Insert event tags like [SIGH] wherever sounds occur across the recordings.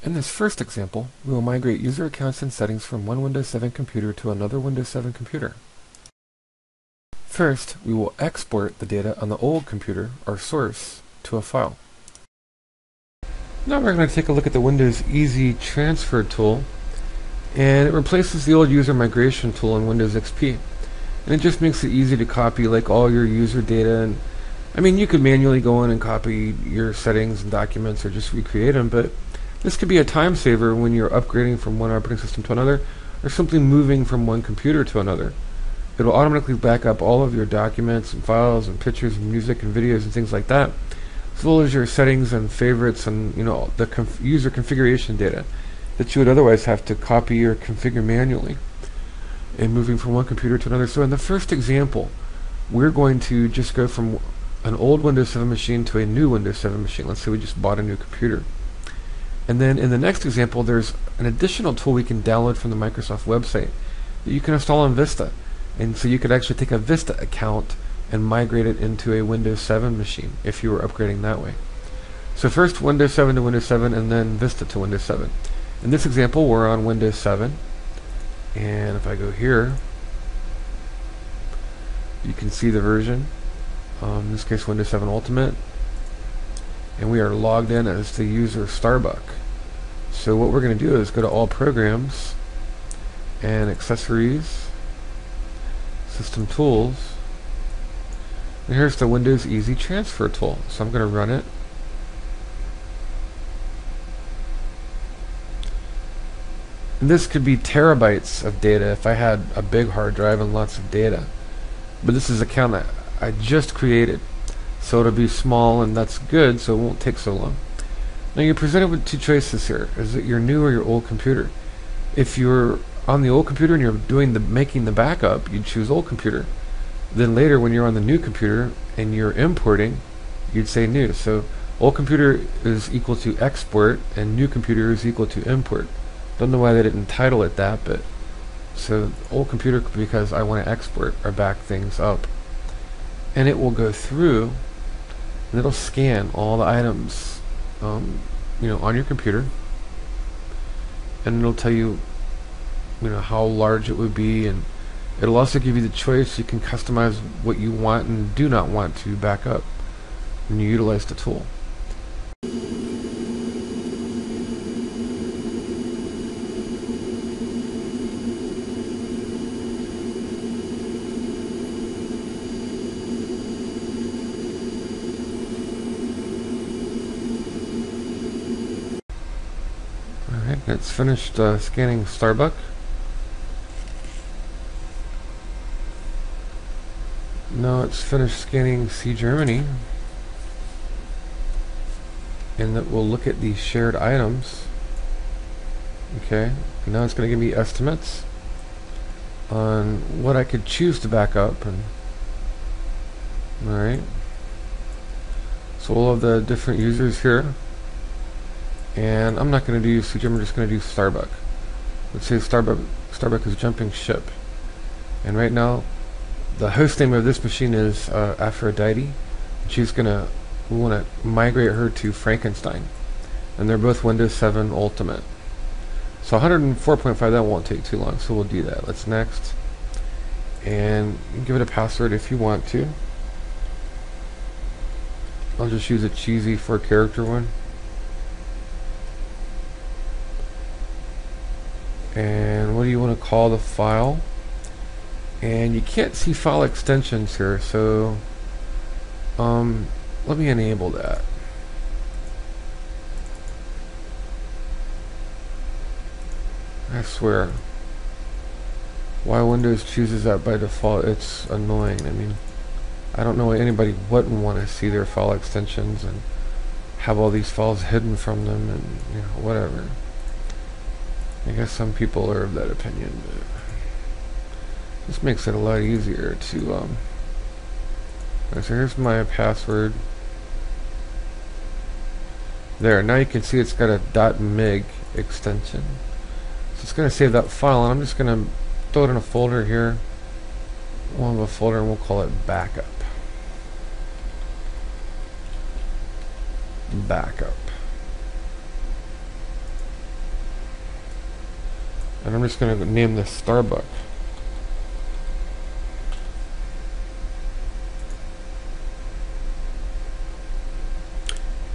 In this first example, we will migrate user accounts and settings from one Windows 7 computer to another Windows 7 computer. First, we will export the data on the old computer, our source, to a file. Now we're going to take a look at the Windows Easy Transfer tool, and it replaces the old user migration tool in Windows XP. And it just makes it easy to copy like all your user data and I mean you could manually go in and copy your settings and documents or just recreate them, but this could be a time saver when you're upgrading from one operating system to another, or simply moving from one computer to another. It'll automatically back up all of your documents and files and pictures and music and videos and things like that, as well as your settings and favorites and you know the conf user configuration data that you would otherwise have to copy or configure manually and moving from one computer to another. So in the first example, we're going to just go from an old Windows 7 machine to a new Windows 7 machine. Let's say we just bought a new computer. And then in the next example, there's an additional tool we can download from the Microsoft website that you can install on Vista. And so you could actually take a Vista account and migrate it into a Windows 7 machine if you were upgrading that way. So first Windows 7 to Windows 7 and then Vista to Windows 7. In this example, we're on Windows 7. And if I go here, you can see the version. Um, in this case, Windows 7 Ultimate. And we are logged in as the user Starbuck. So what we're going to do is go to All Programs and Accessories, System Tools, and here's the Windows Easy Transfer tool. So I'm going to run it. And this could be terabytes of data if I had a big hard drive and lots of data. But this is a account that I just created. So it'll be small and that's good so it won't take so long. Now you're presented with two choices here. Is it your new or your old computer? If you're on the old computer and you're doing the making the backup, you choose old computer. Then later when you're on the new computer and you're importing, you'd say new. So old computer is equal to export and new computer is equal to import. Don't know why they didn't title it that, but so old computer because I want to export or back things up. And it will go through and it'll scan all the items um, you know on your computer. And it'll tell you you know how large it would be. And it'll also give you the choice. You can customize what you want and do not want to back up when you utilize the tool Alright, it's finished uh, scanning Starbuck. Now it's finished scanning C Germany. And that we'll look at the shared items. Okay, now it's going to give me estimates on what I could choose to back up. and Alright. So all of the different users here and I'm not going to do CG, I'm just going to do Starbuck. Let's say Starbuck, Starbuck is jumping ship. And right now, the host name of this machine is uh, Aphrodite. She's going to, we want to migrate her to Frankenstein. And they're both Windows 7 Ultimate. So 104.5, that won't take too long, so we'll do that. Let's next. And give it a password if you want to. I'll just use a cheesy four character one. And what do you want to call the file? And you can't see file extensions here so um, let me enable that. I swear. Why Windows chooses that by default it's annoying. I mean I don't know why anybody wouldn't want to see their file extensions and have all these files hidden from them and you know whatever I guess some people are of that opinion, this makes it a lot easier to, um, so here's my password. There, now you can see it's got a dot .mig extension. So it's going to save that file, and I'm just going to throw it in a folder here. We'll have a folder, and we'll call it backup. Backup. I'm just going to name this Starbuck.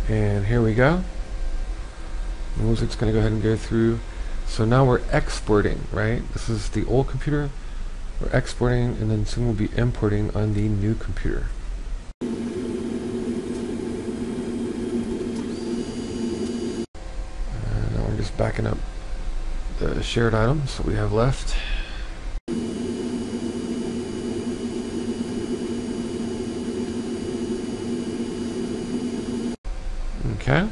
And here we go. Music's going to go ahead and go through. So now we're exporting, right? This is the old computer. We're exporting, and then soon we'll be importing on the new computer. And now we're just backing up the shared items that we have left. Okay,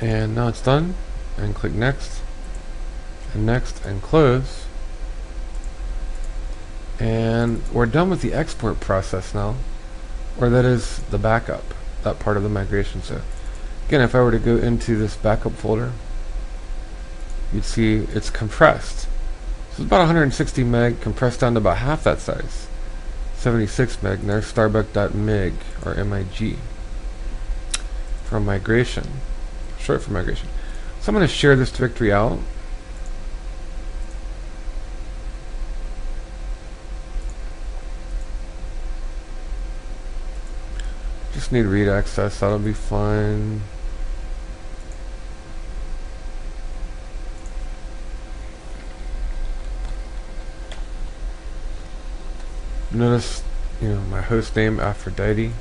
and now it's done. And click next, and next, and close. And we're done with the export process now, or that is the backup, that part of the migration. So again, if I were to go into this backup folder, you'd see it's compressed. So it's about 160 meg compressed down to about half that size. 76 meg, and there's starbuck.mig or MIG from migration. Short for migration. So I'm going to share this directory out. Just need read access, that'll be fine. Notice, you know, my host name Aphrodite.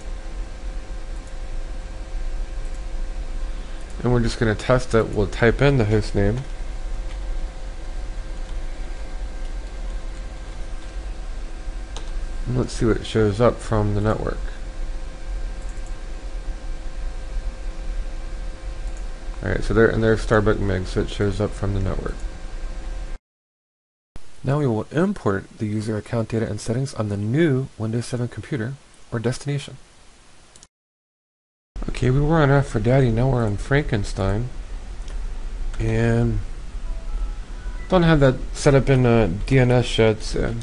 and we're just going to test it. We'll type in the host name. And let's see what shows up from the network. Alright, so there and there's Starbuck MIG, so it shows up from the network. Now we will import the user account data and settings on the new Windows 7 computer or destination. Okay, we were on Aphrodite, now we're on Frankenstein. And don't have that set up in uh, a DNS yet, so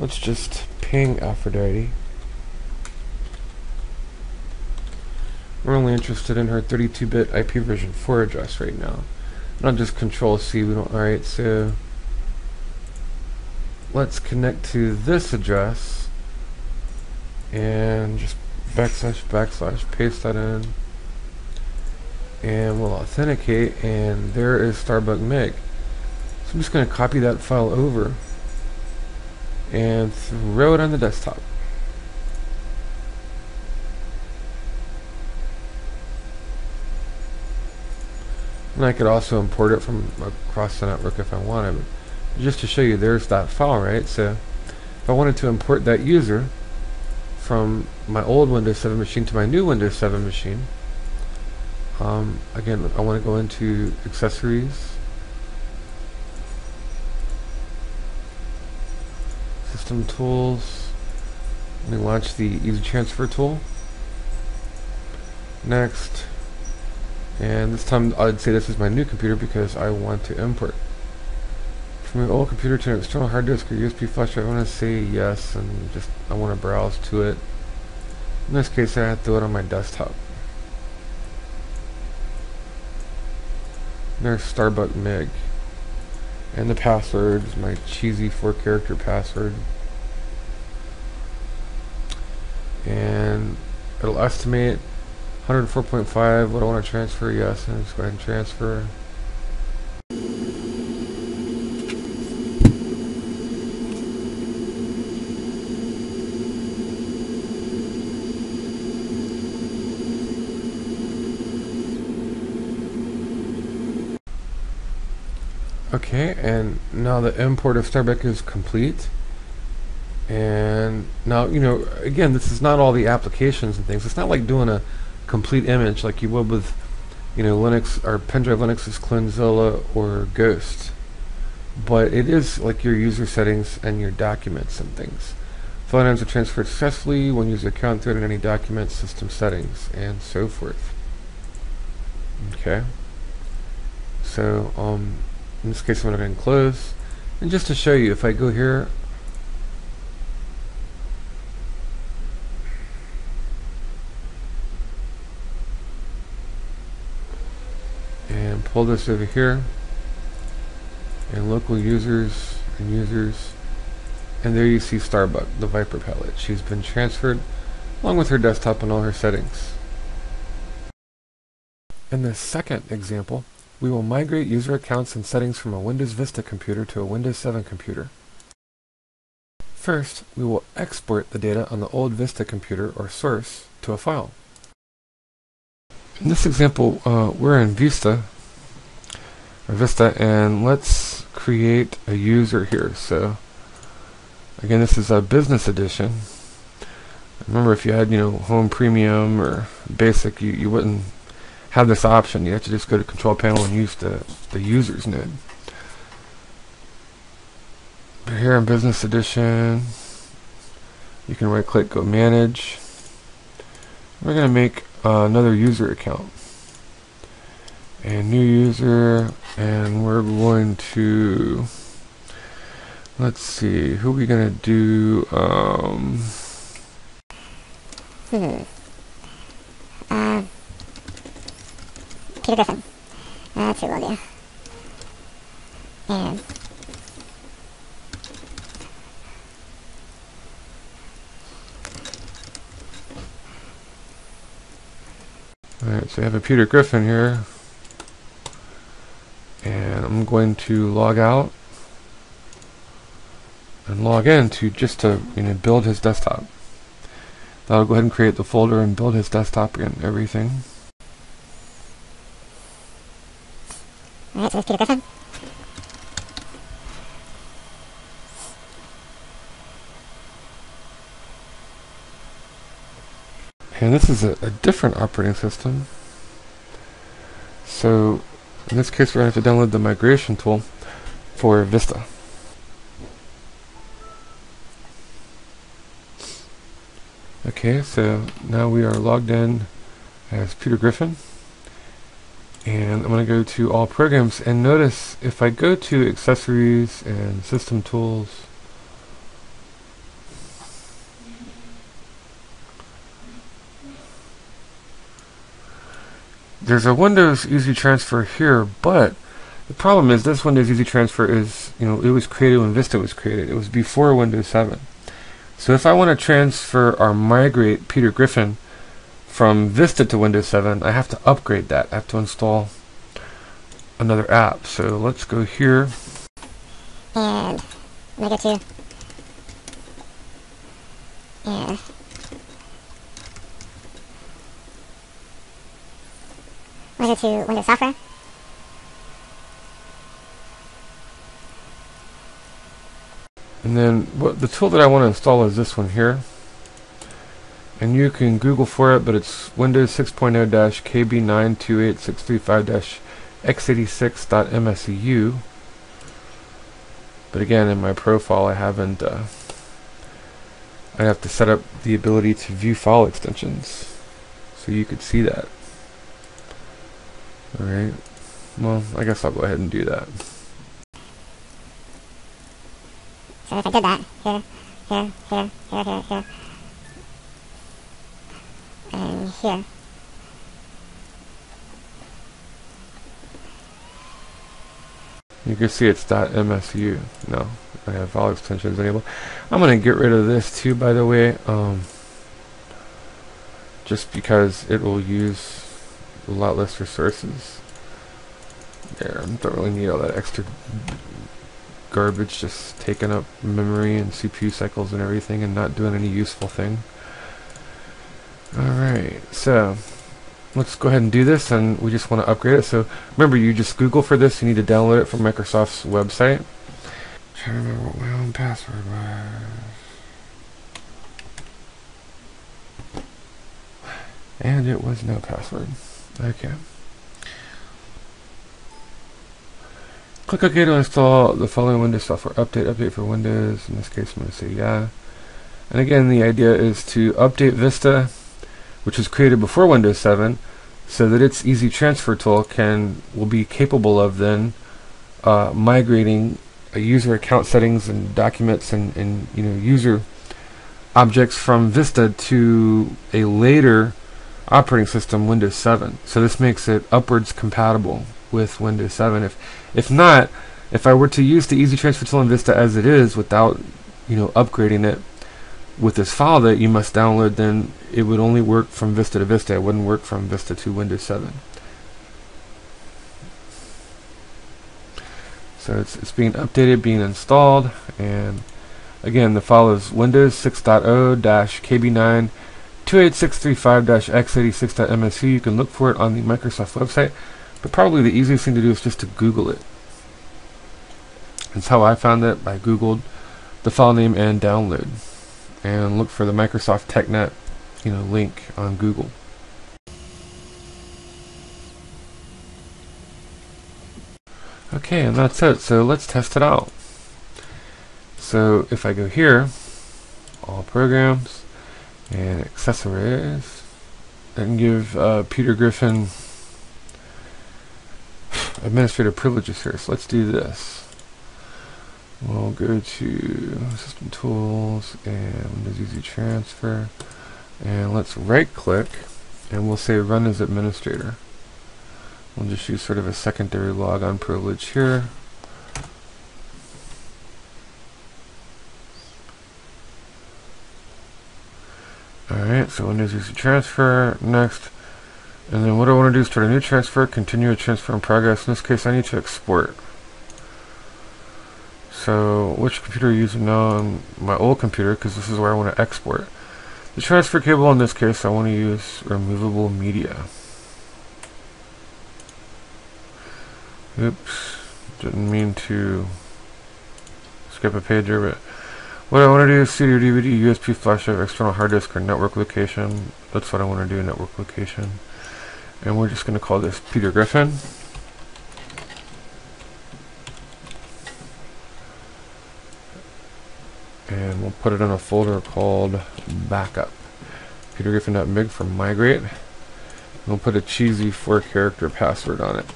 let's just ping Aphrodite. We're only interested in her 32-bit IP version 4 address right now. Not just Control C. We don't. All right, so let's connect to this address and just backslash backslash paste that in. And we'll authenticate and there is Starbuck Mig so I'm just going to copy that file over and throw it on the desktop. And I could also import it from across the network if I wanted just to show you there's that file right so if I wanted to import that user from my old Windows 7 machine to my new Windows 7 machine. Um, again, I want to go into accessories, system tools. Let me launch the easy transfer tool. Next, and this time I'd say this is my new computer because I want to import. From my old computer to an external hard disk or USB flash drive, I want to say yes and just I want to browse to it. In this case, I have to do it on my desktop. There's Starbuck Mig. And the password is my cheesy four character password. And it'll estimate 104.5 what I want to transfer, yes, and just go ahead and transfer. Okay, and now the import of Starbuck is complete. And now, you know, again, this is not all the applications and things. It's not like doing a complete image like you would with, you know, Linux or Pendrive Linux's Clonezilla or Ghost. But it is like your user settings and your documents and things. File items are transferred successfully when user account threaded in any documents, system settings, and so forth. Okay. So, um, in this case I'm going to go and close and just to show you if I go here and pull this over here and local users and users. And there you see Starbuck, the Viper palette. She's been transferred along with her desktop and all her settings. In the second example, we will migrate user accounts and settings from a Windows Vista computer to a Windows 7 computer. First, we will export the data on the old Vista computer or source to a file. In this example, uh, we're in Vista, or Vista, and let's create a user here. So, again, this is a business edition. Remember, if you had, you know, Home Premium or Basic, you, you wouldn't have this option. You have to just go to Control Panel and use the, the Users node. But here in Business Edition, you can right click, go Manage. We're going to make uh, another user account. And new user, and we're going to, let's see, who are we going to do? Um, hmm. Uh, Peter Griffin. That's who we'll. And Alright, so I have a Peter Griffin here. And I'm going to log out and log in to just to you know build his desktop. That'll go ahead and create the folder and build his desktop and everything. And this is a, a different operating system. So in this case we're going to have to download the migration tool for Vista. Okay, so now we are logged in as Peter Griffin. And I'm going to go to all programs and notice if I go to accessories and system tools there's a Windows Easy Transfer here, but the problem is this Windows Easy Transfer is, you know, it was created when Vista was created. It was before Windows 7. So if I want to transfer or migrate Peter Griffin from Vista to Windows 7, I have to upgrade that. I have to install another app. So let's go here. And go to and I'm go to Windows Software. And then what the tool that I want to install is this one here. And you can Google for it, but it's Windows 6.0-KB928635-x86.msu. But again, in my profile, I haven't. Uh, I have to set up the ability to view file extensions, so you could see that. All right. Well, I guess I'll go ahead and do that. So if I did that, here, here, here, here, here, here, and here. You can see it's .msu. No, I have all extensions enabled. I'm going to get rid of this too, by the way, um, just because it will use a lot less resources. There, I don't really need all that extra garbage just taking up memory and CPU cycles and everything and not doing any useful thing. Alright, so let's go ahead and do this and we just want to upgrade it. So remember you just Google for this, you need to download it from Microsoft's website. I'm trying to remember what my own password was. And it was no password. Okay. Click OK to install the following Windows software update. Update for Windows. In this case, I'm going to say yeah. And again, the idea is to update Vista, which was created before Windows 7, so that its easy transfer tool can will be capable of then uh, migrating a user account settings and documents and, and you know user objects from Vista to a later operating system, Windows 7. So this makes it upwards compatible with Windows 7. If if not, If I were to use the Easy Transfer tool in Vista as it is without, you know, upgrading it with this file that you must download, then it would only work from Vista to Vista. It wouldn't work from Vista to Windows 7. So it's, it's being updated, being installed, and again, the file is Windows 6.0-KB9 28635-x86.msc. You can look for it on the Microsoft website, but probably the easiest thing to do is just to Google it. That's how I found it. I Googled the file name and download, and look for the Microsoft TechNet, you know, link on Google. Okay, and that's it. So let's test it out. So if I go here, all programs, and accessories, can give uh, Peter Griffin [SIGHS] administrative privileges here. So let's do this. We'll go to System Tools and Windows Easy Transfer, and let's right click, and we'll say Run as Administrator. We'll just use sort of a secondary logon privilege here. Alright, so Windows Easy Transfer, next. And then what I want to do is start a new transfer, continue a transfer in progress. In this case, I need to export. So, which computer are you using now? On my old computer, because this is where I want to export. The transfer cable in this case, I want to use removable media. Oops, didn't mean to skip a page here, but what I want to do is CD or DVD, USB flash drive, external hard disk, or network location. That's what I want to do, network location. And we're just going to call this Peter Griffin. And we'll put it in a folder called backup. Peter Griffin.mig for migrate. We'll put a cheesy four character password on it.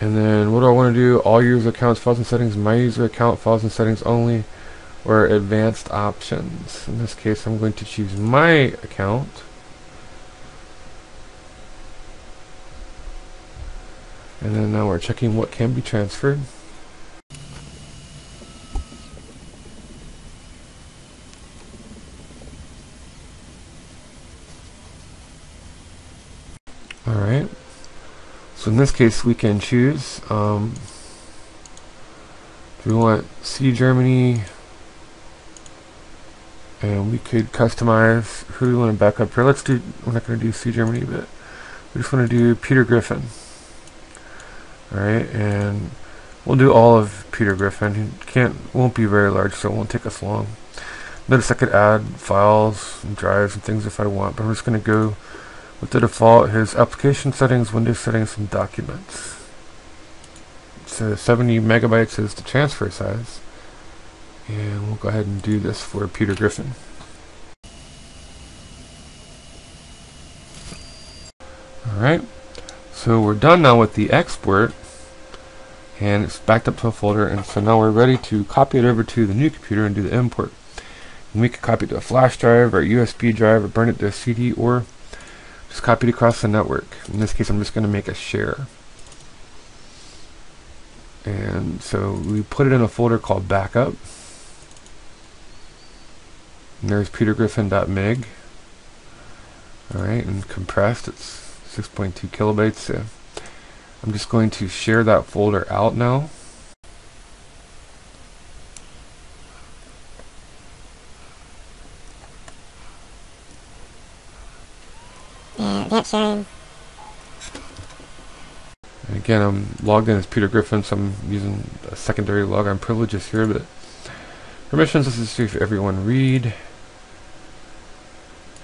And then what do I want to do? All user accounts, files and settings, my user account, files and settings only, or advanced options. In this case, I'm going to choose my account. And then now we're checking what can be transferred. Alright. So in this case, we can choose. Um, we want C Germany? And we could customize who we want to back up here. Let's do, we're not going to do C Germany, but we just want to do Peter Griffin. Alright, and we'll do all of Peter Griffin. He can't, won't be very large, so it won't take us long. Notice I could add files and drives and things if I want, but I'm just going to go with the default his application settings, Windows settings, and documents. So 70 megabytes is the transfer size. And we'll go ahead and do this for Peter Griffin. Alright, so we're done now with the export and it's backed up to a folder and so now we're ready to copy it over to the new computer and do the import. And we can copy it to a flash drive or a USB drive or burn it to a CD or just copy it across the network. In this case, I'm just going to make a share. And so we put it in a folder called backup. And there's petergriffin.mig. Alright, and compressed, it's 6.2 kilobytes. I'm just going to share that folder out now. Yeah, sharing. And again, I'm logged in as Peter Griffin, so I'm using a secondary logon privileges here, but permissions, this is see if everyone read.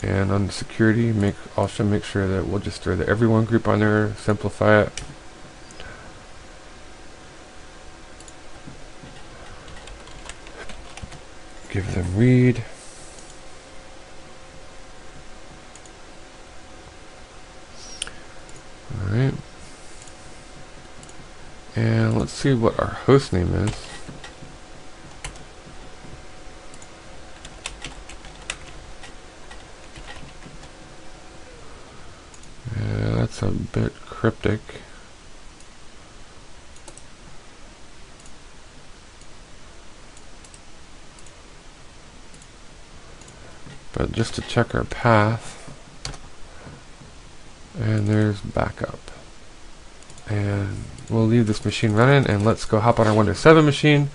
And on security, make also make sure that we'll just throw the everyone group on there, simplify it. Give them read. Alright. And let's see what our host name is. Yeah, that's It's a bit cryptic. But just to check our path, and there's backup. And we'll leave this machine running and let's go hop on our Windows 7 machine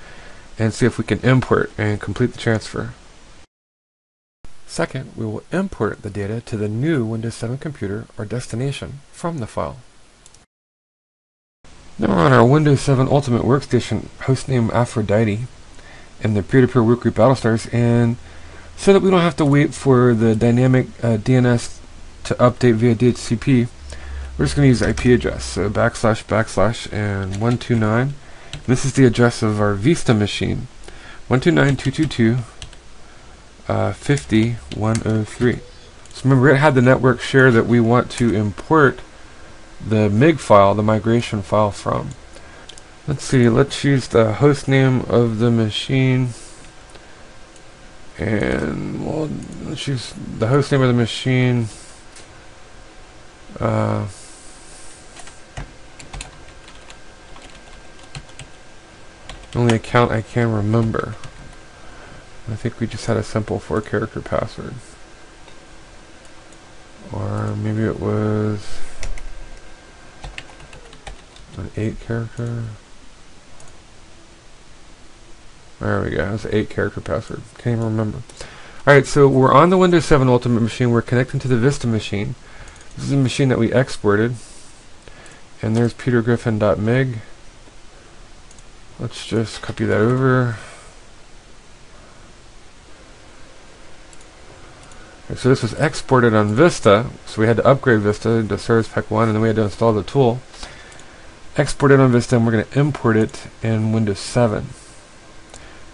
and see if we can import and complete the transfer. Second, we will import the data to the new Windows 7 computer or destination from the file. Now we're on our Windows 7 Ultimate Workstation hostname Aphrodite and the peer-to-peer -peer workgroup Battlestars and so that we don't have to wait for the dynamic uh, DNS to update via DHCP, we're just going to use IP address. So backslash backslash and 129. This is the address of our Vista machine. 129.222 uh, So remember it had the network share that we want to import the MIG file, the migration file from. Let's see, let's use the host name of the machine and well, let's the host name of the machine uh, only account I can remember. I think we just had a simple four character password. Or maybe it was an eight character. There we go. That's an eight character password. Can't even remember. Alright, so we're on the Windows 7 Ultimate machine. We're connecting to the Vista machine. This is a machine that we exported. And there's petergriffin.mig. Let's just copy that over. So this was exported on Vista, so we had to upgrade Vista to Service Pack 1, and then we had to install the tool. Exported on Vista, and we're going to import it in Windows 7.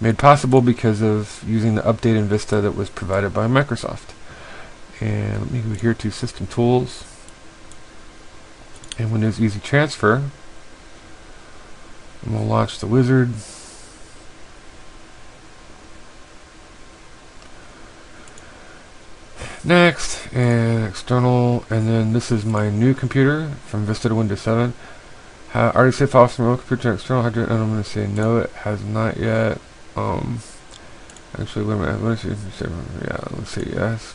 Made possible because of using the update in Vista that was provided by Microsoft. And let me go here to System Tools and Windows Easy Transfer. And we'll launch the wizard. Next, and external, and then this is my new computer from Vista to Windows 7. Ha already saved files from remote computer external hard drive, and I'm going to say no, it has not yet. Um, actually, wait a minute, Let me see, yeah, let's see, yes.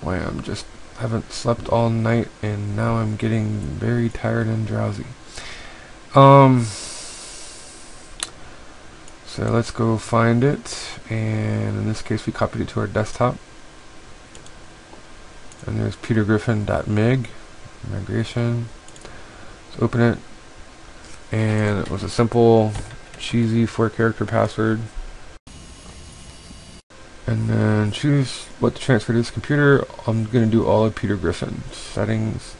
Why, I'm just haven't slept all night and now I'm getting very tired and drowsy. Um, so let's go find it and in this case we copied it to our desktop and there's petergriffin.mig migration let's open it and it was a simple cheesy four character password and then choose what to transfer to this computer. I'm going to do all of Peter Griffin. Settings,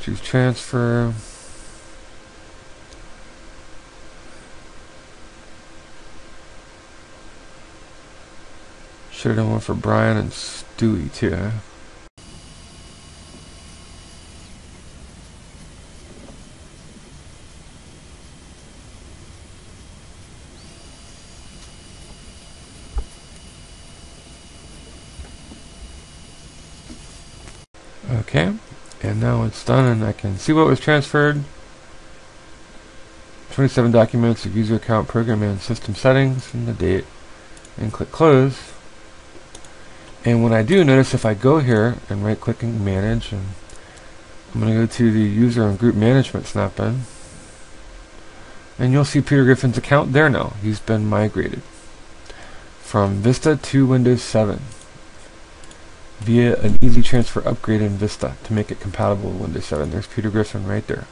choose transfer. Should have done one for Brian and Stewie too. Okay, and now it's done and I can see what was transferred. 27 documents, the user account, program, and system settings, and the date, and click close. And when I do, notice if I go here and right click and manage, and I'm going to go to the user and group management snap-in, and you'll see Peter Griffin's account there now. He's been migrated from Vista to Windows 7 via an easy transfer upgrade in Vista to make it compatible with Windows 7. There's Peter Griffin right there.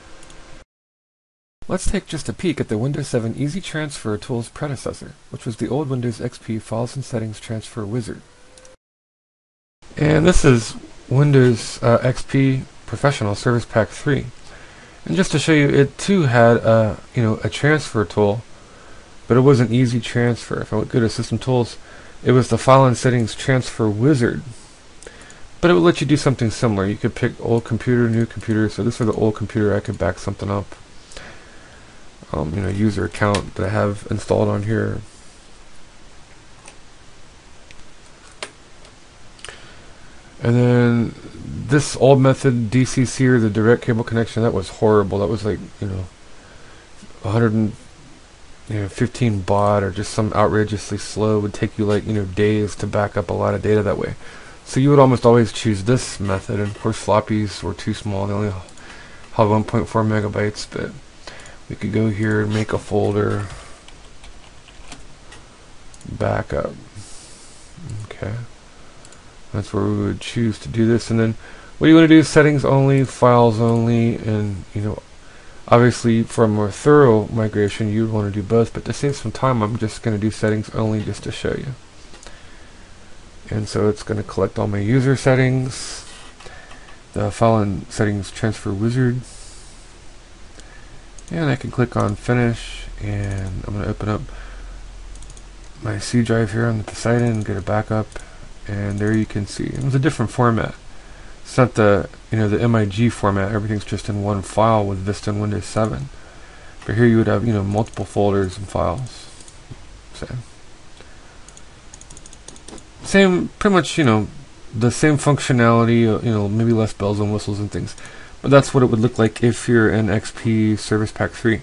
Let's take just a peek at the Windows 7 Easy Transfer tool's predecessor, which was the old Windows XP Files and Settings Transfer Wizard. And this is Windows uh, XP Professional Service Pack 3. And just to show you, it too had a, you know, a transfer tool, but it was an easy transfer. If I would go to System Tools, it was the File and Settings Transfer Wizard but it would let you do something similar. You could pick old computer, new computer. So this is the old computer. I could back something up. Um, you know, user account that I have installed on here. And then this old method, DCC or the direct cable connection, that was horrible. That was like, you know, 115 baud or just some outrageously slow. It would take you like, you know, days to back up a lot of data that way. So you would almost always choose this method. And of course, floppies were too small. They only have 1.4 megabytes, but we could go here and make a folder backup. Okay. That's where we would choose to do this. And then what you want to do is settings only, files only, and, you know, obviously for a more thorough migration, you'd want to do both, but to save some time, I'm just going to do settings only just to show you. And so it's going to collect all my user settings, the file and settings transfer wizard, and I can click on finish, and I'm going to open up my C drive here on the Poseidon, get a backup, and there you can see it was a different format. It's not the you know the MIG format. Everything's just in one file with Vista and Windows 7. But here you would have you know multiple folders and files. So same, pretty much you know the same functionality. Uh, you know maybe less bells and whistles and things. But that's what it would look like if you're an XP Service Pack 3.